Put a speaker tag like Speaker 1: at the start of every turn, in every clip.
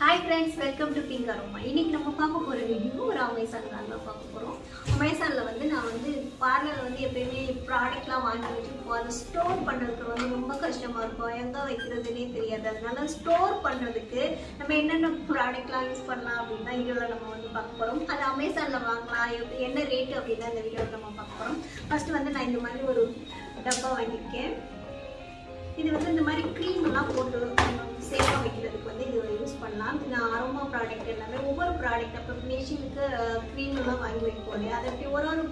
Speaker 1: Hi friends welcome to pink aroma இன்னைக்கு நம்ம பார்க்க போகிற வீடியோ ஒரு அமேசான் தான் பார்க்க போகிறோம் அமேசானில் வந்து நான் வந்து பார்லரில் வந்து எப்பயுமே ப்ராடக்ட்லாம் வாங்கி வச்சுருப்போம். அதை ஸ்டோர் பண்ணுறதுக்கு வந்து ரொம்ப கஷ்டமாக இருக்கும். எங்கே வைக்கிறதுனே தெரியாது. அதனால ஸ்டோர் பண்ணுறதுக்கு நம்ம என்னென்ன ப்ராடக்ட்லாம் யூஸ் பண்ணலாம் அப்படின்னு தான் இதில் நம்ம வந்து பார்க்க போகிறோம் அது அமேசானில் வாங்கலாம். எப்படி- என்ன ரேட்டு அப்படின்னு தான் இந்த வீடியோவில் நம்ம பார்க்க போகிறோம் ஃபஸ்ட்டு வந்து நான் இந்த மாதிரி ஒரு டப்பா வாங்கியிருக்கேன். இது வந்து இந்த மாதிரி க்ரீம் எல்லாம் போட்டு சேஃபாக வைக்கிறதுக்கு வந்து இது யூஸ் பண்ணலாம். இது அரோமா ப்ராடக்ட் எல்லாமே ஒவ்வொரு ப்ராடக்ட் அப்புறம் ஃபினிஷிங்க்கு க்ரீம் எல்லாம் வாங்கி வைப்போம் இல்லையா? அதை எப்படி ஒரு ஒரு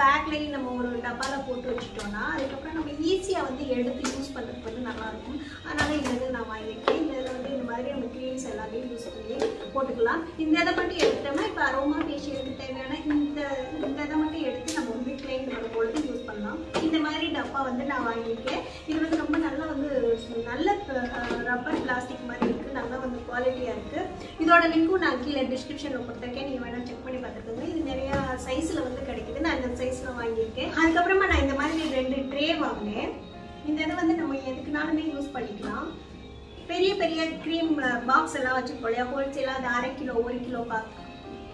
Speaker 1: பேக்லேயும் நம்ம ஒரு டப்பாவில் போட்டு வச்சுட்டோம்னா அதுக்கப்புறம் நம்ம ஈஸியாக வந்து எடுத்து யூஸ் பண்ணுறதுக்கு வந்து நல்லாயிருக்கும் அதனால் இந்த இது நான் வாங்கியிருக்கேன் இந்த இதில் வந்து இந்த மாதிரி நம்ம க்ரீம்ஸ் எல்லாமே யூஸ் பண்ணி போட்டுக்கலாம். இந்த இதை மட்டும் எடுத்தோம்னா இப்போ அரோமா ஃபேஷியலுக்கு தேவையான இந்த இந்த இதை மட்டும் எடுத்து நம்ம வந்து க்ளீன் பொழுது யூஸ் பண்ணலாம். இந்த மாதிரி டப்பா வந்து நான் வாங்கியிருக்கேன் இது வந்து நல்ல ரப்பர் பிளாஸ்டிக் மாதிரி இருக்குது நல்லா வந்து குவாலிட்டியாக இருக்குது இதோட லிங்க்கும் நான் கீழே டிஸ்கிரிப்ஷனில் கொடுத்துருக்கேன். நீங்கள் வேணால் செக் பண்ணி பார்த்துக்கோங்க. இது நிறையா சைஸில் வந்து கிடைக்குது. நான் இந்த சைஸில் வாங்கியிருக்கேன். அதுக்கப்புறமா நான் இந்த மாதிரி ரெண்டு ட்ரே வாங்கினேன். இந்த இதை வந்து நம்ம எதுக்குனாலுமே யூஸ் பண்ணிக்கலாம். பெரிய பெரிய க்ரீம் பாக்ஸ் எல்லாம் வச்சுருக்கோம் இல்லையா ஹோல்சேலாக அது அரை கிலோ ஒரு கிலோ பாக்கு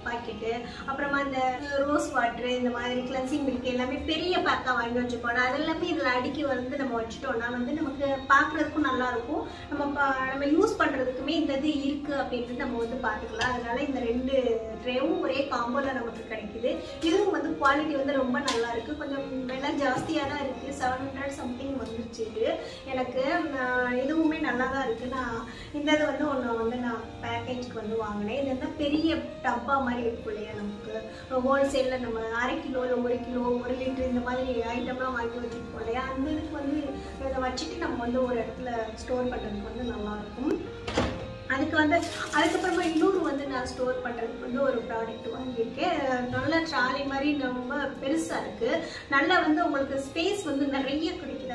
Speaker 1: பாக்கெட்டு அப்புறமா இந்த ரோஸ் வாட்ரு இந்த மாதிரி கிளன்சிங் மில்க் எல்லாமே பெரிய பேக்காக வாங்கி வச்சுப்போம் அது எல்லாமே இதில் அடுக்கி வந்து நம்ம வச்சுட்டோம்னா வந்து நமக்கு பார்க்குறதுக்கும் நல்லா இருக்கும். நம்ம பா- நம்ம யூஸ் பண்ணுறதுக்குமே இந்த இது இருக்குது அப்படின்ட்டு நம்ம வந்து பார்த்துக்கலாம் அதனால இந்த ரெண்டு ட்ரேவும் ஒரே காம்போவில் நமக்கு கிடைக்குது. இதுவும் வந்து குவாலிட்டி வந்து ரொம்ப நல்லா இருக்குது கொஞ்சம் விலை ஜாஸ்தியாக தான் இருக்குது செவன் ஹண்ட்ரட் சம்திங் வந்துருச்சு இது. எனக்கு இதுவுமே நல்லா தான் இருக்குது நான் இந்த இது வந்து ஒன்று வந்து நான் பேக்கேஜ்க்கு வந்து வாங்கினேன். இது வந்து பெரிய டப்பா மாதிரி இருக்கும் இல்லையா நமக்கு. ஹோல்சேலில் நம்ம அரை கிலோ இல்லை ஒரு கிலோ ஒரு லிட்டர் இந்த மாதிரி ஐட்டம்லாம் வாங்கி வச்சுருப்போம் இல்லையா? அந்த இதுக்கு வந்து இதை வச்சுட்டு நம்ம வந்து ஒரு இடத்துல ஸ்டோர் பண்ணுறதுக்கு வந்து நல்லாயிருக்கும் அதுக்கு வந்து அதுக்கப்புறமா இன்னொரு வந்து நான் ஸ்டோர் பண்ணுறதுக்கு வந்து ஒரு ப்ராடக்ட் வாங்கியிருக்கேன். நல்ல ட்ராலி மாதிரி ரொம்ப பெருசாக இருக்குது நல்லா வந்து உங்களுக்கு ஸ்பேஸ்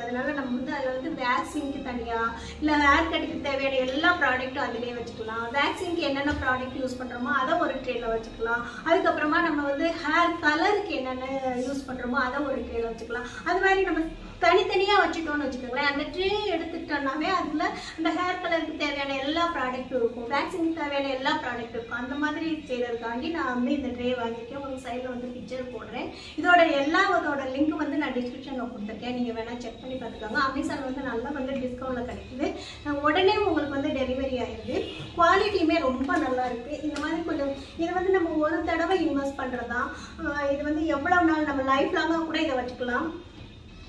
Speaker 1: அதனால நம்ம வந்து அதில் வந்து வேக்சின்க்கு தனியாக இல்லை ஹேர் கட்டுக்கு தேவையான எல்லா ப்ராடக்ட்டும் அதிலே வச்சுக்கலாம். வேக்சின்க்கு என்னென்ன ப்ராடக்ட் யூஸ் பண்ணுறோமோ அதை ஒரு ட்ரேயில் வச்சுக்கலாம். அதுக்கப்புறமா நம்ம வந்து ஹேர் கலருக்கு என்னென்ன யூஸ் பண்ணுறோமோ அதை ஒரு ட்ரேயில் வச்சுக்கலாம். அது மாதிரி நம்ம தனித்தனியாக வச்சுட்டோம்னு வச்சுக்கோங்களேன். அந்த ட்ரே எடுத்துட்டோம்னாவே அதில் அந்த ஹேர் கலருக்கு தேவையான எல்லா ப்ராடக்ட்டும் இருக்கும். வேக்சினுக்கு தேவையான எல்லா ப்ராடக்ட் இருக்கும். அந்த மாதிரி செய்கிறதுக்காண்டி நான் வந்து இந்த ட்ரே வாங்கியிருக்கேன். உங்களுக்கு சைடில் வந்து பிக்சர் போடுறேன். இதோட எல்லா இதோட லிங்க் வந்து நான் டிஸ்கிரிப்ஷனில் கொடுத்துருக்கேன். நீங்கள் வேணால் செக் பண்ணி பார்த்துக்கோங்க. அமேசான் வந்து நல்லா வந்து டிஸ்கவுண்ட்டில் கிடைக்குது. உடனே உங்களுக்கு வந்து டெலிவரி ஆகிடுது குவாலிட்டியுமே ரொம்ப நல்லா இருக்குது இந்த மாதிரி கொஞ்சம் இது வந்து நம்ம ஒரு தடவை இன்வெஸ்ட் பண்ணுறதா இது வந்து எவ்வளோ நாள் நம்ம லைஃப் லாங்காக கூட இதை வச்சுக்கலாம்.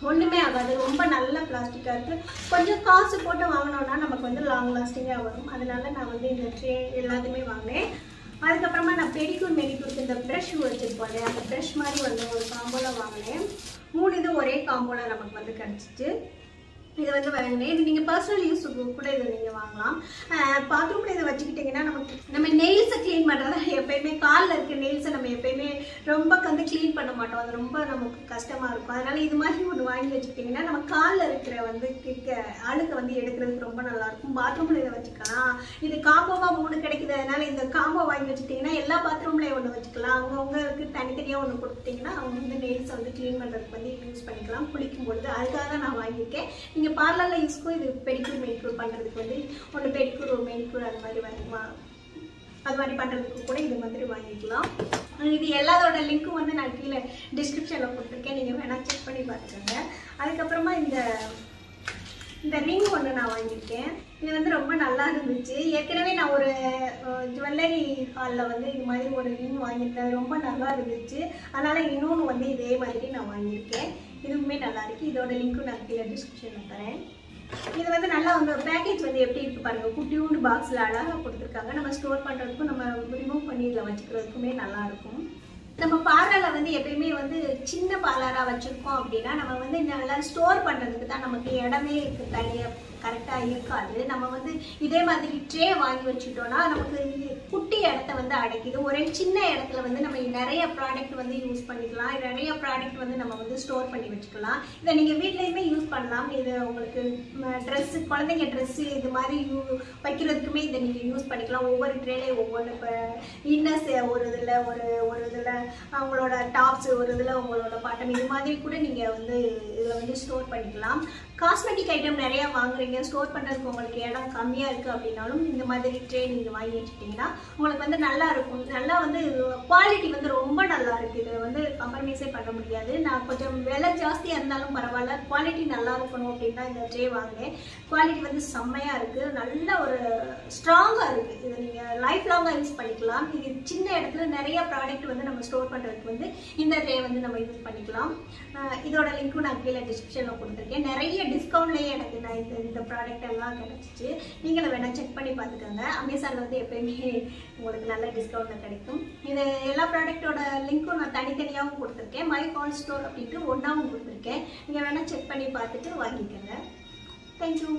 Speaker 1: ஒன்றுமே ஆகாது. ரொம்ப நல்ல பிளாஸ்டிக்காக இருக்குது கொஞ்சம் காசு போட்டு வாங்கினோன்னா நமக்கு வந்து லாங் லாஸ்டிங்காக வரும். அதனால நான் வந்து இந்த ட்ரே எல்லாத்தையுமே வாங்கினேன். அதுக்கப்புறமா நான் பெடிக்கூர் மெடிக்கூருக்கு இந்த ப்ரெஷ் வச்சுருப்போம் இல்லையா அந்த ப்ரெஷ் மாதிரி வந்து ஒரு காம்போவில் வாங்கினேன். மூணு இது ஒரே காம்போவில் நமக்கு வந்து கிடச்சிச்சு. இது வந்து இது நீங்கள் பர்சனல் யூஸுக்கு கூட இதை நீங்கள் வாங்கலாம். பாத்ரூமில் இதை வச்சுக்கிட்டிங்கன்னா நமக்கு நம்ம நெயில்ஸை க்ளீன் பண்ணுறதா எப்பயுமே காலில் இருக்க நெயில்ஸை நம்ம எப்பயுமே ரொம்ப வந்து க்ளீன் பண்ண மாட்டோம். அது ரொம்ப நமக்கு கஷ்டமாக இருக்கும். அதனால் இது மாதிரி ஒன்று வாங்கி வச்சுக்கிட்டிங்கன்னா நம்ம காலில் இருக்கிற வந்து கிக்க அழுக்கை வந்து எடுக்கிறதுக்கு ரொம்ப நல்லாயிருக்கும் பாத்ரூமில் இதை வச்சுக்கலாம். இது காம்போவாக மூணு கிடைக்குது. அதனால் இந்த காம்போ வாங்கி வச்சுக்கிட்டிங்கன்னா எல்லா பாத்ரூம்லேயும் ஒன்று வச்சுக்கலாம். அவங்கவுங்களுக்கு தனித்தனியாக ஒன்று கொடுத்தீங்கன்னா அவங்க வந்து நெயில்ஸை வந்து க்ளீன் பண்ணுறதுக்கு வந்து யூஸ் பண்ணிக்கலாம். குளிக்கும் பொழுது அதுக்காக தான் நான் வாங்கியிருக்கேன். நீங்கள் பார்லரில் யூஸ்க்கும் இது பெடிக்கூர் மெனிக்கூர் பண்ணுறதுக்கு வந்து ஒன்று பெடிக்கூர் ஒரு மெனிக்கூர் அது மாதிரி வாங்கிக்கலாம். அது மாதிரி பண்ணுறதுக்கு கூட இது மாதிரி வாங்கிக்கலாம். இது எல்லாத்தோட லிங்க்கும் வந்து நான் கீழே டிஸ்கிரிப்ஷனில் கொடுத்துருக்கேன். நீங்கள் வேணால் செக் பண்ணி பார்த்துக்கோங்க அதுக்கப்புறமா இந்த இந்த ரிங் ஒன்று நான் வாங்கியிருக்கேன். இது வந்து ரொம்ப நல்லா இருந்துச்சு. ஏற்கனவே நான் ஒரு ஜுவல்லரி ஹாலில் வந்து இது மாதிரி ஒரு ரிங் வாங்கியிருக்கேன் ரொம்ப நல்லா இருந்துச்சு. அதனால் இன்னொன்று வந்து இதே மாதிரி நான் வாங்கியிருக்கேன். இதுவுமே நல்லா இருக்கு. இதோட லிங்க்கும் நான் கீழே டிஸ்கிரிப்ஷனில் தரேன். இது வந்து நல்லா அவங்க பேக்கேஜ் வந்து எப்படி இருக்கு பாருங்க. குட்டியூண்டு பாக்ஸில் அழகாக கொடுத்துருக்காங்க. நம்ம ஸ்டோர் பண்ணுறதுக்கும் நம்ம ரிமூவ் பண்ணி இதில் வச்சுக்கிறதுக்குமே நல்லா இருக்கும். நம்ம பார்லரில் வந்து எப்பயுமே வந்து சின்ன பார்லராக வச்சுருக்கோம் அப்படின்னா நம்ம வந்து நல்லா ஸ்டோர் பண்ணுறதுக்கு தான் நமக்கு இடமே இருக்குது தனியாக கரெக்டாக இருக்காது. நம்ம வந்து இதே மாதிரி ட்ரே வாங்கி வச்சுட்டோம்னா நமக்கு குட்டி இடத்த வந்து அடைக்குது. ஒரே சின்ன இடத்துல வந்து நம்ம நிறைய ப்ராடக்ட் வந்து யூஸ் பண்ணிக்கலாம். நிறைய ப்ராடக்ட் வந்து நம்ம வந்து ஸ்டோர் பண்ணி வச்சுக்கலாம். இதை நீங்கள் வீட்லேயுமே யூஸ் பண்ணலாம். இது உங்களுக்கு ட்ரெஸ்ஸு குழந்தைங்க ட்ரெஸ்ஸு இது மாதிரி யூ வைக்கிறதுக்குமே இதை நீங்கள் யூஸ் பண்ணிக்கலாம். ஒவ்வொரு ட்ரேலையும் ஒவ்வொன்று இப்போ இன்னர்ஸ் ஒரு இதில் ஒரு ஒரு இதில் அவங்களோட டாப்ஸ் ஒரு இதில் உங்களோட பாட்டம் இது மாதிரி கூட நீங்கள் வந்து இதில் வந்து ஸ்டோர் பண்ணிக்கலாம். காஸ்மெட்டிக் ஐட்டம் நிறைய வாங்குறீங்க. ஸ்டோர் பண்ணுறதுக்கு உங்களுக்கு இடம் கம்மியாக இருக்குது அப்படின்னாலும் இந்த மாதிரி ட்ரே நீங்கள் வாங்கி வச்சுட்டிங்கன்னா உங்களுக்கு வந்து நல்லா இருக்கும். நல்லா வந்து குவாலிட்டி வந்து ரொம்ப நல்லா இருக்குது இதில் வந்து கம்ப்ரமைஸே பண்ண முடியாது. நான் கொஞ்சம் விலை ஜாஸ்தியாக இருந்தாலும் பரவாயில்ல. குவாலிட்டி நல்லா இருக்கணும் அப்படின்னா இந்த ட்ரே வாங்கினேன் குவாலிட்டி வந்து செம்மையாக இருக்குது நல்ல ஒரு ஸ்ட்ராங்காக இருக்குது இதை நீங்கள் லைஃப் லாங்காக யூஸ் பண்ணிக்கலாம். இது சின்ன இடத்துல நிறைய ப்ராடக்ட் வந்து நம்ம ஸ்டோர் ஸ்டோர் பண்ணுறதுக்கு வந்து இந்த ட்ரே வந்து நம்ம யூஸ் பண்ணிக்கலாம். இதோட லிங்க்கும் நான் கீழே டிஸ்கிரிப்ஷனில் கொடுத்துருக்கேன். நிறைய டிஸ்கவுண்ட்லேயே எனக்கு நான் இந்த இந்த ப்ராடக்ட் எல்லாம் கிடச்சிச்சு. நீங்களும் வேணால் செக் பண்ணி பார்த்துக்கோங்க. அமேசானில் வந்து எப்பயுமே உங்களுக்கு நல்ல டிஸ்கவுண்ட்டில் கிடைக்கும். இது எல்லா ப்ராடக்டோட லிங்க்கும் நான் தனித்தனியாகவும் கொடுத்துருக்கேன். மை ஹால் ஸ்டோர் அப்படின்ட்டு ஒன்றாவும் கொடுத்துருக்கேன். நீங்கள் வேணால் செக் பண்ணி பார்த்துட்டு வாங்கிக்கோங்க. தேங்க்யூ